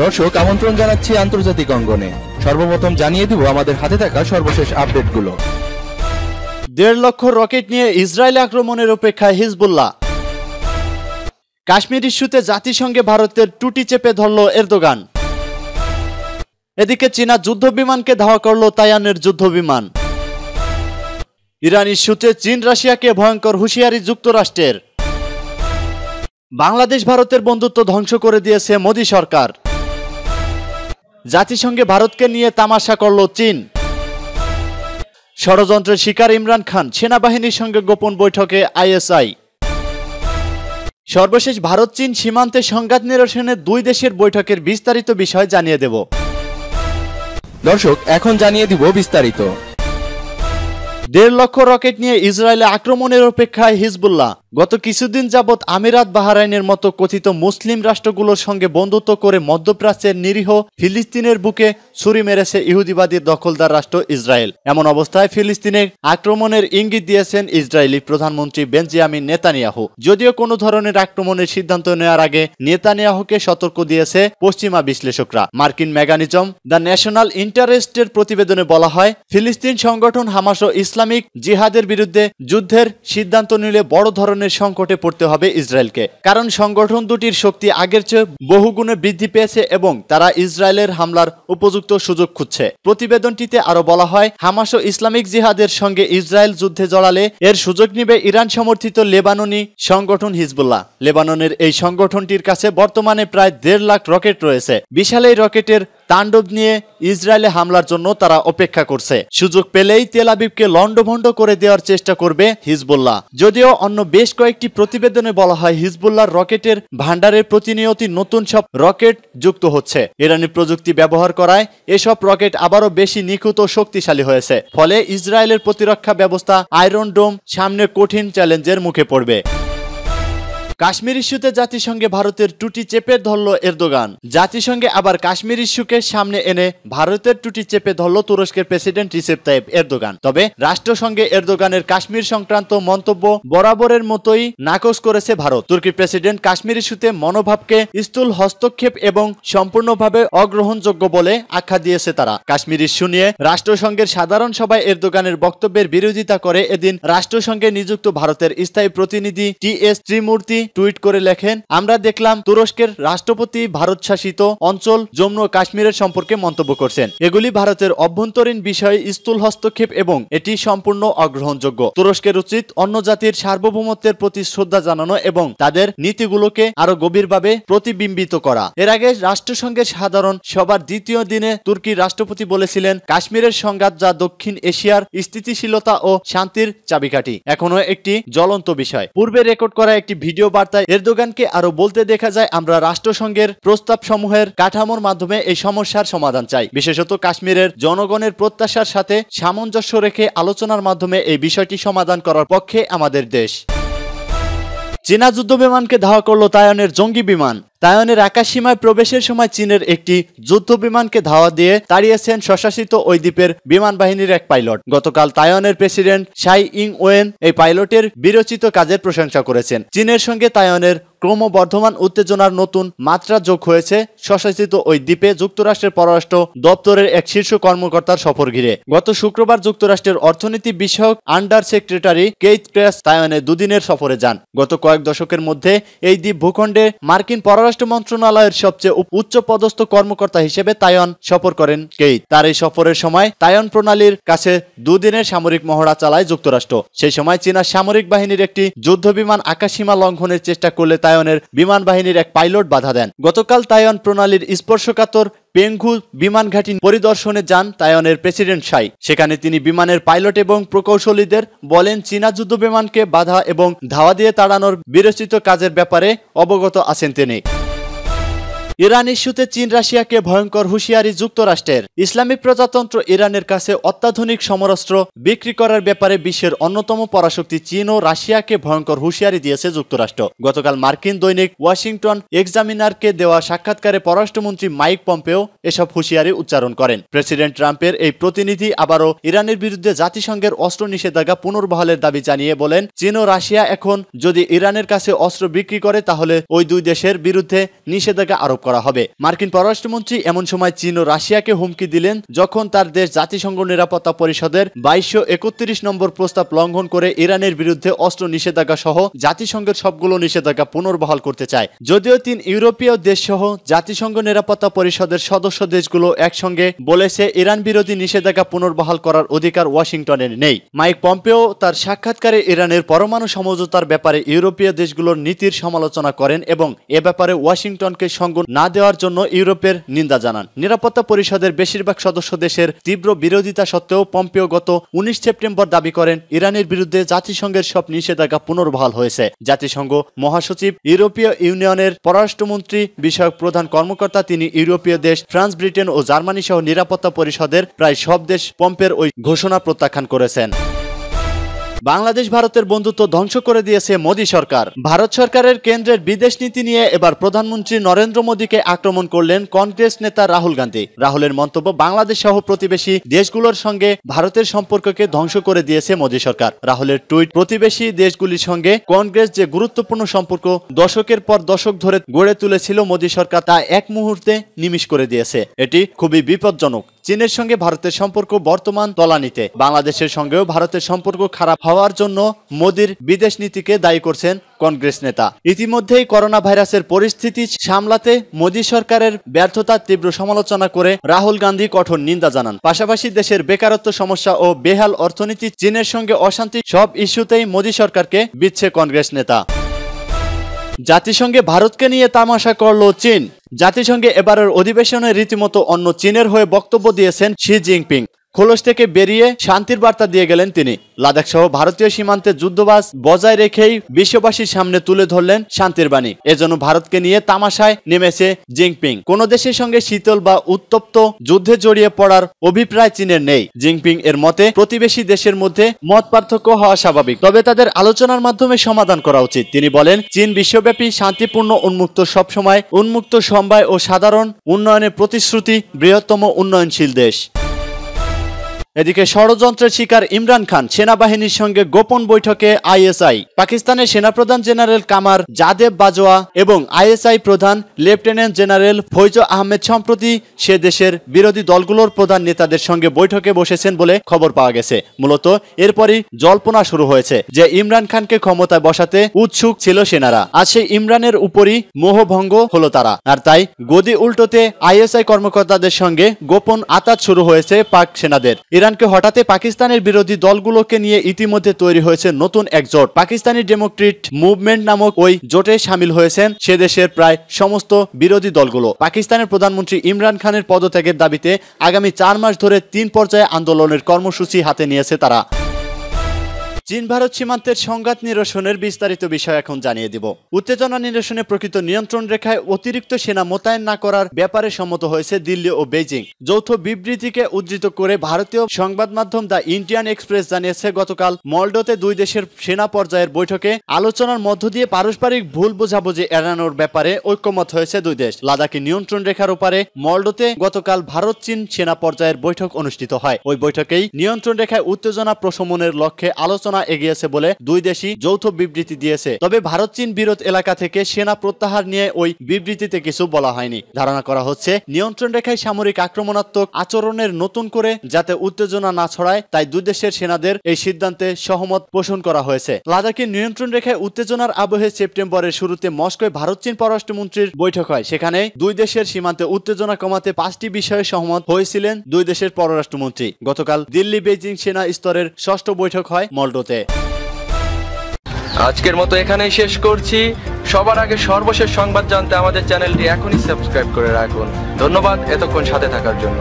দর্শক আমন্ত্রণ জানাচ্ছি আন্তর্জাতিক অঙ্গনে। সর্বপ্রথম জানিয়ে দিব আমাদের হাতে থাকা সর্বশেষ আপডেটগুলো। দেড় লক্ষ রকেট নিয়ে ইসরায়েল আক্রমণের অপেক্ষায় হিজবুল্লাহ। কাশ্মীর ইস্যুতে জাতিসংঘে ভারতের টুটি চেপে ধরল এরদোগান। এদিকে চীনা যুদ্ধ বিমানকে ধাওয়া করল তাইয়ানের যুদ্ধ বিমান ইরান ইস্যুতে চীন রাশিয়াকে ভয়ঙ্কর হুঁশিয়ারি যুক্তরাষ্ট্রের। বাংলাদেশ ভারতের বন্ধুত্ব ধ্বংস করে দিয়েছে মোদী সরকার। জাতিসংঘে ভারতকে নিয়ে তামাশা করল চীন। ষড়যন্ত্রের শিকার ইমরান খান সেনাবাহিনীর সঙ্গে গোপন বৈঠকে আইএসআই। সর্বশেষ ভারত চীন সীমান্তে সংঘাত নিরসনে দুই দেশের বৈঠকের বিস্তারিত বিষয় জানিয়ে দেব। দর্শক, এখন জানিয়ে দিব বিস্তারিত। দেড় লক্ষ রকেট নিয়ে ইসরায়েলে আক্রমণের অপেক্ষায় হিজবুল্লাহ। গত কিছুদিন যাবৎ আমিরাত বাহারাইনের মতো কথিত মুসলিম রাষ্ট্রগুলোর সঙ্গে বন্ধুত্ব করে মধ্যপ্রাচ্যের নিরীহ ফিলিস্তিনের বুকে ছুরি মেরেছে ইহুদিবাদীর দখলদার রাষ্ট্র ইসরায়েল। এমন অবস্থায় ফিলিস্তিনে আক্রমণের ইঙ্গিত দিয়েছেন ইসরায়েলি প্রধানমন্ত্রী বেঞ্জিয়ামিন নেতানিয়াহু। যদিও কোনো ধরনের আক্রমণের সিদ্ধান্ত নেওয়ার আগে নেতানিয়াহুকে সতর্ক দিয়েছে পশ্চিমা বিশ্লেষকরা। মার্কিন মেগানিজম দ্য ন্যাশনাল ইন্টারেস্টের প্রতিবেদনে বলা হয়, ফিলিস্তিন সংগঠন হামাস ও ইসলামিক জিহাদের বিরুদ্ধে যুদ্ধের সিদ্ধান্ত নিলে বড় ধরনের সংকটে পড়তে হবে ইসরায়েলকে। কারণ সংগঠন দুটির শক্তি আগের চেয়ে বহুগুণে বৃদ্ধি পেয়েছে এবং তারা ইসরায়েলের হামলার উপযুক্ত সুযোগ খুঁজছে। প্রতিবেদনটিতে আরও বলা হয়, হামাস ও ইসলামিক জিহাদের সঙ্গে ইসরায়েল যুদ্ধে জড়ালে এর সুযোগ নিবে ইরান সমর্থিত লেবাননি সংগঠন হিজবুল্লাহ। লেবাননের এই সংগঠনটির কাছে বর্তমানে প্রায় দেড় লাখ রকেট রয়েছে। বিশাল এই রকেটের তাণ্ডব নিয়ে ইসরায়েলে হামলার জন্য তারা অপেক্ষা করছে। সুযোগ পেলেই তেল আবিবকে লন্ডভন্ড করে দেওয়ার চেষ্টা করবে হিজবুল্লাহ। যদিও অন্য বেশ কয়েকটি প্রতিবেদনে বলা হয় হিজবুল্লাহর রকেটের ভান্ডারে প্রতিনিয়ত নতুন সব রকেট যুক্ত হচ্ছে। ইরানি প্রযুক্তি ব্যবহার করায় এসব রকেট আবারও বেশি নিখুঁত ও শক্তিশালী হয়েছে। ফলে ইসরায়েলের প্রতিরক্ষা ব্যবস্থা আয়রন ডোম সামনে কঠিন চ্যালেঞ্জের মুখে পড়বে। কাশ্মীর ইস্যুতে জাতিসংঘে ভারতের টুটি চেপে ধরল এরদোগান। জাতিসংঘে আবার কাশ্মীর ইস্যুকে সামনে এনে ভারতের টুটি চেপে ধরল তুরস্কের প্রেসিডেন্ট রিসেপ তাইব এরদোগান। তবে রাষ্ট্রসংঘে এরদোগানের কাশ্মীর সংক্রান্ত মন্তব্য বরাবরের মতোই নাকচ করেছে ভারত। তুর্কি প্রেসিডেন্ট কাশ্মীর ইস্যুতে মনোভাবকে স্থূল হস্তক্ষেপ এবং সম্পূর্ণভাবে অগ্রহণযোগ্য বলে আখ্যা দিয়েছে তারা। কাশ্মীর ইস্যু নিয়ে রাষ্ট্রসংঘের সাধারণ সভায় এরদোগানের বক্তব্যের বিরোধিতা করে এদিন রাষ্ট্রসংঘে নিযুক্ত ভারতের স্থায়ী প্রতিনিধি টি এস ত্রিমূর্তি টুইট করে লেখেন, আমরা দেখলাম তুরস্কের রাষ্ট্রপতি ভারত শাসিত অঞ্চল জম্মু ও কাশ্মীরের সম্পর্কে মন্তব্য করছেন। এগুলি ভারতের অভ্যন্তরীণ বিষয়ে, স্থূল হস্তক্ষেপ এবং এটি সম্পূর্ণ অগ্রহণযোগ্য। তুরস্কের উচিত অন্য জাতির সার্বভৌমত্বের প্রতি শ্রদ্ধা জানানো এবং তাদের নীতিগুলোকে আরও গভীরভাবে প্রতিবিম্বিত করা। এর আগে রাষ্ট্রসংঘের সাধারণ সবার দ্বিতীয় দিনে তুর্কির রাষ্ট্রপতি বলেছিলেন, কাশ্মীরের সংঘাত যা দক্ষিণ এশিয়ার স্থিতিশীলতা ও শান্তির চাবিকাঠি। এখনও একটি জ্বলন্ত বিষয়। পূর্বে রেকর্ড করা একটি ভিডিও বার্তায় এরদোগানকে আরও বলতে দেখা যায়, আমরা রাষ্ট্রসংঘের প্রস্তাব সমূহের কাঠামোর মাধ্যমে এই সমস্যার সমাধান চাই। বিশেষত কাশ্মীরের জনগণের প্রত্যাশার সাথে সামঞ্জস্য রেখে আলোচনার মাধ্যমে এই বিষয়টি সমাধান করার পক্ষে আমাদের দেশ। চীনা যুদ্ধ বিমানকে ধাওয়া করল তায়নের জঙ্গি বিমান। তাইওয়ানের আকাশ সীমায় প্রবেশের সময় চীনের একটি যুদ্ধ বিমানকে ধাওয়া দিয়ে তাড়িয়েছেন স্বশাসিত ওই দ্বীপের বিমান বাহিনীর এক পাইলট। গতকাল তাইওয়ানের প্রেসিডেন্ট সাই ইং ওয়েন এই পাইলটের বিরচিত কাজের প্রশংসা করেছেন। চীনের সঙ্গে তাইওয়ানের ক্রমবর্ধমান উত্তেজনার নতুন মাত্রা যোগ হয়েছে স্বশাসিত ওই দ্বীপে যুক্তরাষ্ট্রের পররাষ্ট্র দপ্তরের এক শীর্ষ কর্মকর্তার সফর ঘিরে। গত শুক্রবার যুক্তরাষ্ট্রের অর্থনীতি বিষয়ক আন্ডার সেক্রেটারি কেইথ প্রেস তাইওয়ানে দুদিনের সফরে যান। গত কয়েক দশকের মধ্যে এই দ্বীপ ভূখণ্ডে মার্কিন পররাষ্ট্র মন্ত্রণালয়ের সবচেয়ে উচ্চ পদস্থ কর্মকর্তা হিসেবে তাইওয়ান সফর করেন কেইথ তার এই সফরের সময় তাইওয়ান প্রণালীর কাছে দুদিনের সামরিক মহড়া চালায় যুক্তরাষ্ট্র। সেই সময় চীনা সামরিক বাহিনীর একটি যুদ্ধ বিমান আকাশসীমা লঙ্ঘনের চেষ্টা করলে তাইওয়ানের বিমান বাহিনীর এক পাইলট বাধা দেন। গতকাল তাইওয়ান প্রণালীর স্পর্শকাতর পেংঘু বিমান ঘাঁটি পরিদর্শনে যান তাইওয়ানের প্রেসিডেন্ট শাই। সেখানে তিনি বিমানের পাইলট এবং প্রকৌশলীদের বলেন, চীনা যুদ্ধ বিমানকে বাধা এবং ধাওয়া দিয়ে তাড়ানোর বিরচিত কাজের ব্যাপারে অবগত আছেন তিনি। ইরান ইস্যুতে চীন, রাশিয়াকে ভয়ঙ্কর হুঁশিয়ারি যুক্তরাষ্ট্রের। ইসলামিক প্রজাতন্ত্র ইরানের কাছে অত্যাধুনিক সমরাস্ত্র বিক্রি করার ব্যাপারে বিশ্বের অন্যতম পরাশক্তি চীন ও রাশিয়াকে ভয়ঙ্কর হুঁশিয়ারি দিয়েছে যুক্তরাষ্ট্র। গতকাল মার্কিন দৈনিক ওয়াশিংটন এক্সামিনারকে দেওয়া সাক্ষাৎকারে পররাষ্ট্রমন্ত্রী মাইক পম্পেও এসব হুঁশিয়ারি উচ্চারণ করেন। প্রেসিডেন্ট ট্রাম্পের এই প্রতিনিধি আবারও ইরানের বিরুদ্ধে জাতিসংঘের অস্ত্র নিষেধাজ্ঞা পুনর্বহালের দাবি জানিয়ে বলেন, চীন ও রাশিয়া এখন যদি ইরানের কাছে অস্ত্র বিক্রি করে, তাহলে ওই দুই দেশের বিরুদ্ধে নিষেধাজ্ঞা আরোপ করা হবে। মার্কিন পররাষ্ট্রমন্ত্রী এমন সময় চীন ও রাশিয়াকে হুমকি দিলেন যখন তার দেশ জাতিসংঘ নিরাপত্তা পরিষদের বাইশশো একত্রিশ নম্বর প্রস্তাব লঙ্ঘন করে ইরানের বিরুদ্ধে অস্ত্র নিষেধাজ্ঞা সহ জাতিসংঘের সবগুলো নিষেধাজ্ঞা পুনর্বহাল করতে চায়। যদিও তিন ইউরোপীয় দেশ সহ জাতিসংঘ নিরাপত্তা পরিষদের সদস্য দেশগুলো একসঙ্গে বলেছে, ইরান বিরোধী নিষেধাজ্ঞা পুনর্বহাল করার অধিকার ওয়াশিংটনের নেই। মাইক পম্পেও তার সাক্ষাৎকারে ইরানের পরমাণু সমঝোতার ব্যাপারে ইউরোপীয় দেশগুলোর নীতির সমালোচনা করেন এবং এ ব্যাপারে ওয়াশিংটনকে সঙ্গ না দেওয়ার জন্য ইউরোপের নিন্দা জানান। নিরাপত্তা পরিষদের বেশিরভাগ সদস্য দেশের তীব্র বিরোধিতা সত্ত্বেও পম্পেও গত উনিশ সেপ্টেম্বর দাবি করেন, ইরানের বিরুদ্ধে জাতিসংঘের সব নিষেধাজ্ঞা পুনর্বহাল হয়েছে। জাতিসংঘ মহাসচিব, ইউরোপীয় ইউনিয়নের পররাষ্ট্রমন্ত্রী বিষয়ক প্রধান কর্মকর্তা তিনি ইউরোপীয় দেশ ফ্রান্স, ব্রিটেন ও জার্মানি সহ নিরাপত্তা পরিষদের প্রায় সব দেশ পম্পের ওই ঘোষণা প্রত্যাখ্যান করেছেন। বাংলাদেশ ভারতের বন্ধুত্ব ধ্বংস করে দিয়েছে মোদী সরকার। ভারত সরকারের কেন্দ্রের বিদেশ নীতি নিয়ে এবার প্রধানমন্ত্রী নরেন্দ্র মোদীকে আক্রমণ করলেন কংগ্রেস নেতা রাহুল গান্ধী। রাহুলের মন্তব্য, বাংলাদেশ সহ প্রতিবেশী দেশগুলোর সঙ্গে ভারতের সম্পর্ককে ধ্বংস করে দিয়েছে মোদী সরকার। রাহুলের টুইট, প্রতিবেশী দেশগুলির সঙ্গে কংগ্রেস যে গুরুত্বপূর্ণ সম্পর্ক দশকের পর দশক ধরে গড়ে তুলেছিল মোদী সরকার, তা এক মুহূর্তে নিমিশ করে দিয়েছে। এটি খুবই বিপজ্জনক। চীনের সঙ্গে ভারতের সম্পর্ক বর্তমান তলানিতে। বাংলাদেশের সঙ্গেও ভারতের সম্পর্ক খারাপ হওয়ার জন্য মোদীর বিদেশ নীতিকে দায়ী করছেন কংগ্রেস নেতা। ইতিমধ্যেই করোনা ভাইরাসের পরিস্থিতি সামলাতে মোদী সরকারের ব্যর্থতার তীব্র সমালোচনা করে রাহুল গান্ধী কঠোর নিন্দা জানান। পাশাপাশি দেশের বেকারত্ব সমস্যা ও বেহাল অর্থনীতি, চীনের সঙ্গে অশান্তি, সব ইস্যুতেই মোদী সরকারকে বিচ্ছে কংগ্রেস নেতা। জাতিসংঘে ভারতকে নিয়ে তামাশা করল চীন। জাতিসংঘে এবারের অধিবেশনে রীতিমতো অন্য চীনের হয়ে বক্তব্য দিয়েছেন শি জিনপিং। খোলস থেকে বেরিয়ে শান্তির বার্তা দিয়ে গেলেন তিনি। লাদাখ সহ ভারতীয় সীমান্তে যুদ্ধবাজ বজায় রেখেই বিশ্ববাসীর সামনে তুলে ধরলেন শান্তির বাণী। এজন্য ভারতকে নিয়ে তামাশায় নেমেছে জিংপিং কোন দেশের সঙ্গে শীতল বা উত্তপ্ত যুদ্ধে জড়িয়ে পড়ার অভিপ্রায় চীনের নেই। জিনপিং এর মতে, প্রতিবেশী দেশের মধ্যে মত পার্থক্য হওয়া স্বাভাবিক। তবে তাদের আলোচনার মাধ্যমে সমাধান করা উচিত। তিনি বলেন, চীন বিশ্বব্যাপী শান্তিপূর্ণ উন্মুক্ত সবসময় উন্মুক্ত সমবায় ও সাধারণ উন্নয়নের প্রতিশ্রুতি বৃহত্তম উন্নয়নশীল দেশ। এদিকে ষড়যন্ত্রের শিকার ইমরান খান সেনাবাহিনীর সঙ্গে গোপন বৈঠকে আইএসআই, পাকিস্তানের সেনাপ্রধান জেনারেল কামার জাদেব বাজোয়া এবং আইএসআই প্রধান লেফটেন্যান্ট জেনারেল ফৈজ আহমেদ সম্প্রতি সে দেশের বিরোধী দলগুলোর প্রধান নেতাদের সঙ্গে বৈঠকে বসেছেন বলে খবর পাওয়া গেছে। মূলত এরপরই জল্পনা শুরু হয়েছে যে ইমরান খানকে ক্ষমতায় বসাতে উৎসুক ছিল সেনারা। আজ সেই ইমরানের উপরই মোহভঙ্গ হলো তারা। আর তাই গদি উল্টোতে আইএসআই কর্মকর্তাদের সঙ্গে গোপন আতাত শুরু হয়েছে পাক সেনাদের। ইরানকে হঠাতে পাকিস্তানের বিরোধী দলগুলোকে নিয়ে ইতিমধ্যে তৈরি হয়েছে নতুন এক জোট। পাকিস্তানি ডেমোক্রেট মুভমেন্ট নামক ওই জোটে সামিল হয়েছেন সে দেশের প্রায় সমস্ত বিরোধী দলগুলো। পাকিস্তানের প্রধানমন্ত্রী ইমরান খানের পদত্যাগের দাবিতে আগামী চার মাস ধরে তিন পর্যায়ে আন্দোলনের কর্মসূচি হাতে নিয়েছে তারা। চীন ভারত সীমান্তের সংঘাত নিরসনের বিস্তারিত বিষয় এখন জানিয়ে দিব। উত্তেজনা নিরসনে প্রকৃত নিয়ন্ত্রণ রেখায় অতিরিক্ত সেনা মোতায়েন না করার ব্যাপারে সম্মত হয়েছে দিল্লি ও বেজিং যৌথ বিবৃতিকে উদ্ধৃত করে ভারতীয় সংবাদ মাধ্যম দ্য ইন্ডিয়ান এক্সপ্রেস জানিয়েছে, গতকাল মলডোতে দুই দেশের সেনা পর্যায়ের বৈঠকে আলোচনার মধ্য দিয়ে পারস্পরিক ভুল বোঝাবুঝি এড়ানোর ব্যাপারে ঐক্যমত হয়েছে দুই দেশ। লাদাখে নিয়ন্ত্রণ রেখার উপরে মলডোতে গতকাল ভারত চীন সেনা পর্যায়ের বৈঠক অনুষ্ঠিত হয়। ওই বৈঠকেই নিয়ন্ত্রণ রেখায় উত্তেজনা প্রশমনের লক্ষ্যে আলোচনা এগিয়েছে বলে দুই দেশই যৌথ বিবৃতি দিয়েছে। তবে ভারত চীন বিরোধ এলাকা থেকে সেনা প্রত্যাহার নিয়ে ওই বিবৃতিতে কিছু বলা হয়নি। ধারণা করা হচ্ছে, নিয়ন্ত্রণ রেখায় সামরিক আক্রমণাত্মক আচরণের নতুন করে যাতে উত্তেজনা না ছড়ায়, তাই দুই দেশের সেনাদের এই সিদ্ধান্তে সহমত পোষণ করা হয়েছে। লাদাখের নিয়ন্ত্রণ রেখায় উত্তেজনার আবহে সেপ্টেম্বরের শুরুতে মস্কোয় ভারত চীন পররাষ্ট্রমন্ত্রীর বৈঠক হয় সেখানে দুই দেশের সীমান্তে উত্তেজনা কমাতে পাঁচটি বিষয়ে সহমত হয়েছিলেন দুই দেশের পররাষ্ট্রমন্ত্রী। গতকাল দিল্লি বেজিং সেনা স্তরের ষষ্ঠ বৈঠক হয় মলডোতে আজকের মতো এখানেই শেষ করছি। সবার আগে সর্বশেষ সংবাদ জানতে আমাদের চ্যানেলটি এখনই সাবস্ক্রাইব করে রাখুন। ধন্যবাদ এতক্ষণ সাথে থাকার জন্য।